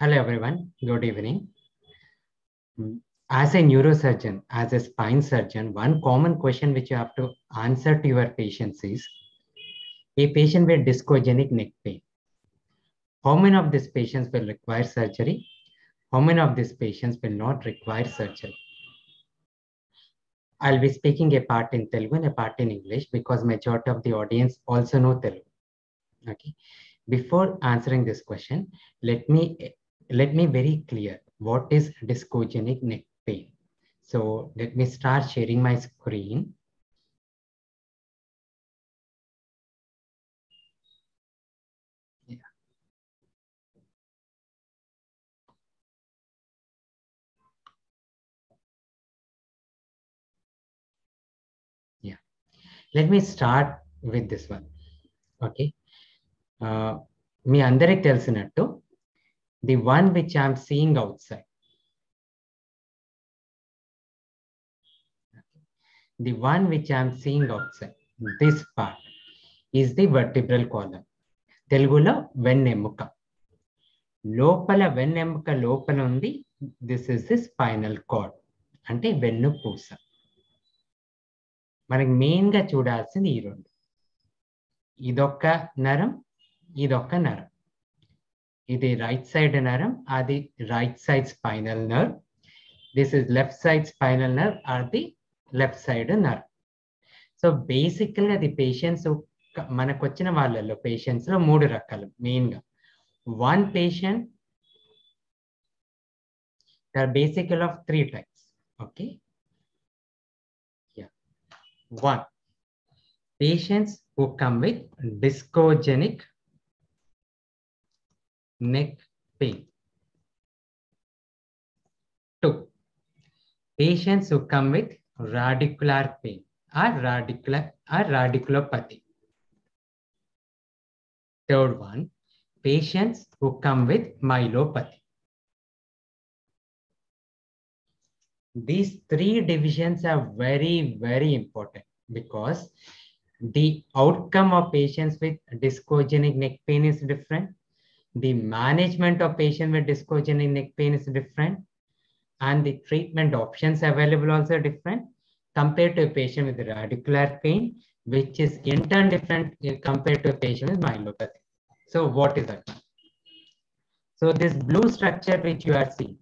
Hello, everyone. Good evening. Mm, As a neurosurgeon, as a spine surgeon, one common question which you have to answer to your patients is a patient with discogenic neck pain. How many of these patients will require surgery? How many of these patients will not require surgery? I'll be speaking a part in Telugu and a part in English because majority of the audience also know Telugu. Okay. Before answering this question, let me let me very clear what is discogenic neck pain. So let me start sharing my screen. Yeah. Yeah. Let me start with this one. Okay మీ అందరికి తెలిసినట్టు the one which I'm seeing outside. The one which I'm seeing outside, this part, is the vertebral column. తెలుగులో వెన్నెముక లోపల వెన్నెముక లోపల ఉంది this is the spinal cord అంటే వెన్నుపూస మనకి మెయిన్గా చూడాల్సింది ఈ రెండు Idokka naram, idokka naram. ఇది రైట్ సైడ్ నరం అది right side spinal nerve this is left side spinal nerve are the left side nerve so బేసికల్గా అది పేషెంట్స్ మనకు వచ్చిన వాళ్ళల్లో పేషెంట్స్లో మూడు రకాలు మెయిన్గా one patient there basically of three types okay one patients who come with discogenic neck pain. Two, patients who come with radicular pain or radicular or radiculopathy. Third one, patients who come with myelopathy. These three divisions are very, very important because the outcome of patients with discogenic neck pain is different The management of patient with discogenic neck pain is different. And the treatment options available also different compared to a patient with radicular pain, which is in turn different compared to a patient with myelopathy. So what is that? So this blue structure which you are seeing,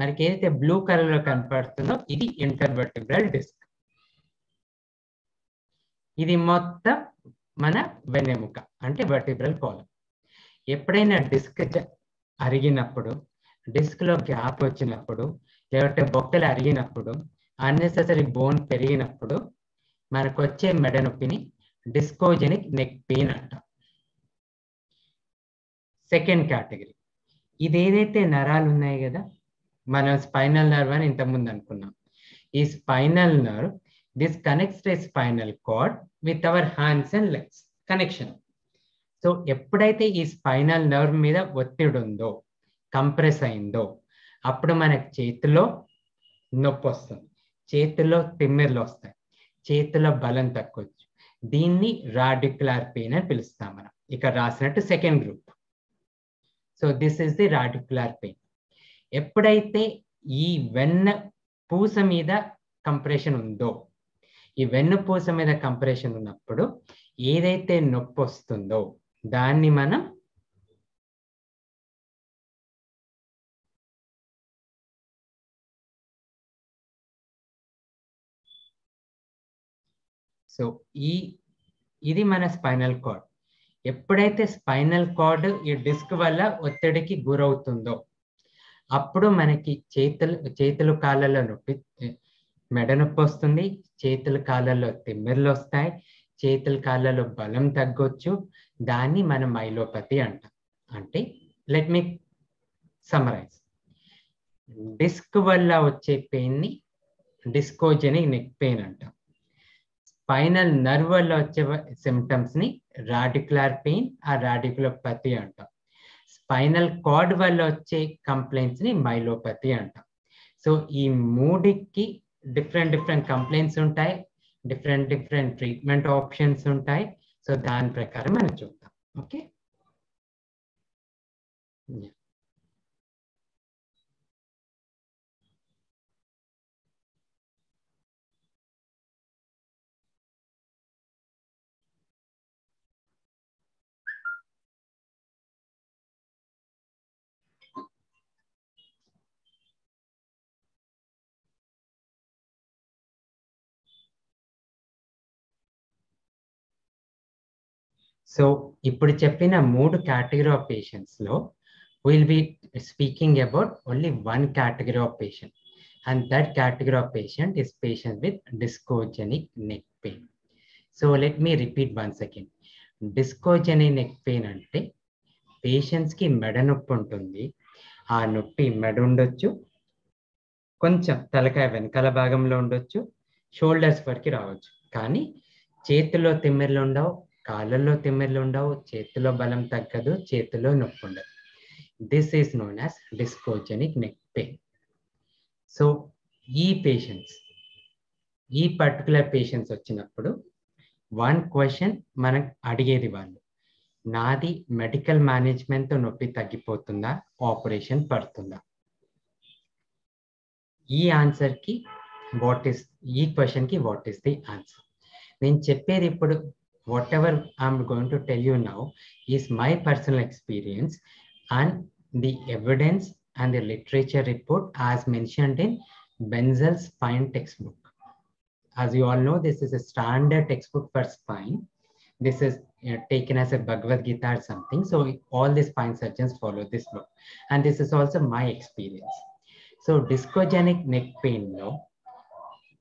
మనకి ఏదైతే blue colour లో కనపడుతుందో ఇది intervertebral disc ఇది మొత్తం మన వెన్నెముక అంటే vertebral column ఎప్పుడైనా డిస్క్ అరిగినప్పుడు డిస్క్లో గ్యాప్ వచ్చినప్పుడు లేకపోతే బొక్కలు అరిగినప్పుడు అన్నెసెసరీ బోన్ పెరిగినప్పుడు మనకు వచ్చే మెడ నొప్పిని డిస్కోజెనిక్ నెక్ పెయిన్ అంటాం. సెకండ్ కేటగిరీ ఇది ఏదైతే నరాలు ఉన్నాయి కదా మనం స్పైనల్ నర్వ్ అని ఇంతకుముందు అనుకున్నాం. ఈ spinal nerve this connects the spinal cord with our hands and legs connection so ఎప్పుడైతే ఈ స్పైనల్ నర్వ్ మీద ఒత్తిడి ఉందో కంప్రెస్ అయిందో అప్పుడు మనకు చేతిలో నొప్పి వస్తుంది. చేతిలో తిమ్మిర్లు వస్తాయి. చేతిలో బలం తక్కువచ్చు దీన్ని రాడిక్యులర్ పెయిన్ అని పిలుస్తాం మనం. ఇక్కడ రాసినట్టు second group so this is the radicular pain ఎప్పుడైతే ఈ వెన్న పూస మీద కంప్రెషన్ ఉందో ఈ వెన్ను పూస మీద కంప్రెషన్ ఉన్నప్పుడు ఏదైతే నొప్పి వస్తుందో దాన్ని మనం సో ఈ ఇది మన స్పైనల్ కార్డ్ ఎప్పుడైతే స్పైనల్ కార్డ్ ఈ డిస్క్ వల్ల ఒత్తిడికి గురవుతుందో అప్పుడు మనకి చేతులు చేతులు కాళ్ళలో నొప్పి మెడ నొప్పి వస్తుంది చేతుల కాళ్ళలో తిమ్మిర్లు వస్తాయి చేతుల కాళ్ళలో బలం తగ్గొచ్చు. దాన్ని మనం మైలోపతి అంటాం. అంటే లెట్ మీ సమరైజ్ డిస్క్ వల్ల వచ్చే పెయిన్ని డిస్కోజెనిక్ నెక్ పెయిన్ అంటాం. స్పైనల్ నర్వ్ వల్ల వచ్చే సిమ్టమ్స్ని రాడిక్యులర్ పెయిన్ ఆ రాడిక్యులోపతి అంటాం. స్పైనల్ కార్డ్ వల్ల వచ్చే కంప్లైంట్స్ని మైలోపతి అంటాం. సో ఈ మూడికి డిఫరెంట్ డిఫరెంట్ కంప్లైంట్స్ ఉంటాయి డిఫరెంట్ డిఫరెంట్ ట్రీట్మెంట్ ఆప్షన్స్ ఉంటాయి. సో దాని ప్రకారం మనం చూద్దాం. ఓకే సో ఇప్పుడు చెప్పిన మూడు category of పేషెంట్స్లో will be speaking about only one category of patient and that category of patient is patient with discogenic neck pain so let me repeat one second discogenic neck pain అంటే పేషెంట్స్కి మెడ నొప్పి ఉంటుంది. ఆ నొప్పి మెడ ఉండొచ్చు. కొంచెం తలకాయ వెనకాల భాగంలో ఉండొచ్చు. షోల్డర్స్ వరకు రావచ్చు. కానీ చేతిలో తిమ్మిర్లు ఉండవు. కాళ్ళల్లో తిమ్మిర్లు ఉండవు చేతిలో బలం తగ్గదు చేతిలో నొప్పి ఉండదు this is known as discogenic neck pain so ఈ పేషెంట్స్ ఈ పర్టికులర్ పేషెంట్స్ వచ్చినప్పుడు వన్ క్వశ్చన్ మనం అడిగేది వాళ్ళు నాది మెడికల్ మేనేజ్మెంట్తో నొప్పి తగ్గిపోతుందా? ఆపరేషన్ పడుతుందా? ఈ ఆన్సర్కి వాట్ ఈస్ ఈ క్వశ్చన్కి వాట్ ఈస్ ది ఆన్సర్ నేను చెప్పేది ఇప్పుడు whatever I'm going to tell you now is my personal experience and the evidence and the literature report as mentioned in Benzel's spine textbook. As you all know, this is a standard textbook for spine. This is you know, taken as a Bhagavad Gita or something. So all the spine surgeons follow this book. And this is also my experience. So discogenic neck pain, no,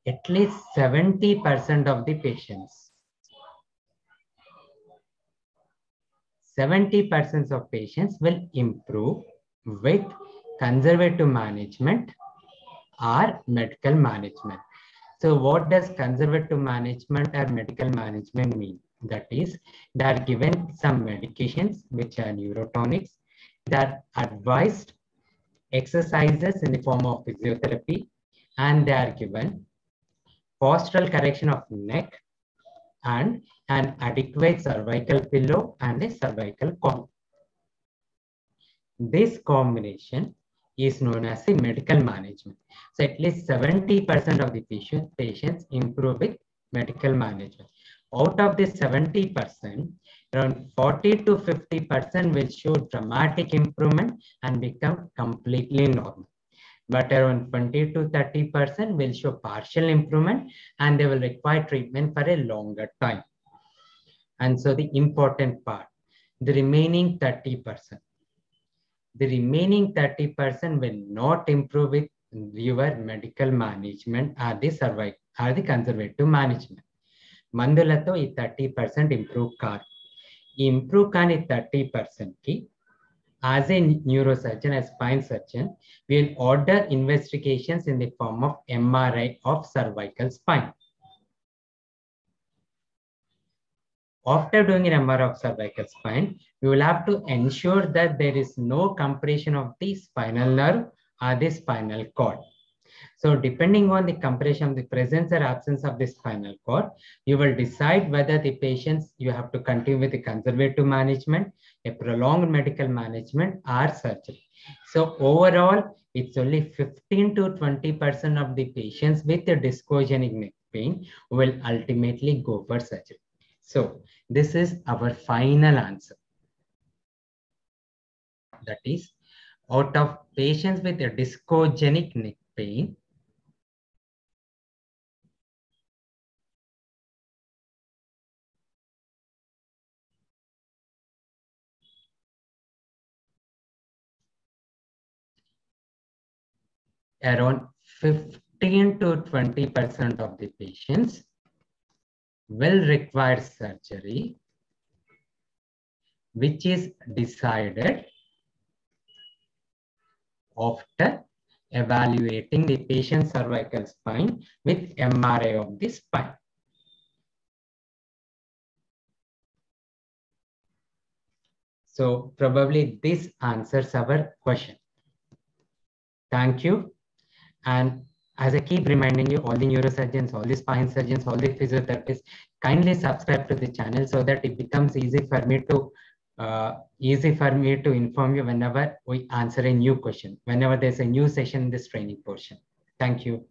at least 70% of the patients 70% of patients will improve with conservative management or medical management. So what does conservative management or medical management mean? That is, they are given some medications which are neurotonics. They are advised exercises in the form of physiotherapy and they are given postural correction of neck and an adequate cervical pillow and a cervical collar. This combination is known as the medical management. So at least 70% of the patient, patients improve with medical management. Out of this 70%, around 40 to 50% will show dramatic improvement and become completely normal. But around 20 to 30% will show partial improvement and they will require treatment for a longer time And so the important part, the remaining 30%. The remaining 30% will not improve with your medical management or the survive or the conservative management. మందులతో ఈ thirty percent improve కాదు ఈ improve కాని thirty పర్సెంట్కి as a neuro surgeon as spine surgeon, we will order investigations in the form of MRI of cervical After doing an MRI of cervical spine, we will have to ensure that there is no compression of the spinal nerve or the spinal cord. So depending on the compression, of the presence or absence of the spinal cord, you will decide whether the patients you have to continue with the conservative management, a prolonged medical management or surgery. So overall, it's only 15 to 20% of the patients with a discogenic neck pain will ultimately go for surgery. So this is our final answer. That is, out of patients with a discogenic neck pain, around 15 to 20% of the patients will require surgery, which is decided after evaluating the patient's cervical spine with MRI of the spine. So probably this answers our question. Thank you. And as I keep reminding you, all the neurosurgeons, all the spine surgeons, all the physiotherapists, kindly subscribe to the channel so that it becomes easy for me to uh, easy for me to inform you whenever we answer a new question, whenever there's a new session in this training portion. Thank you.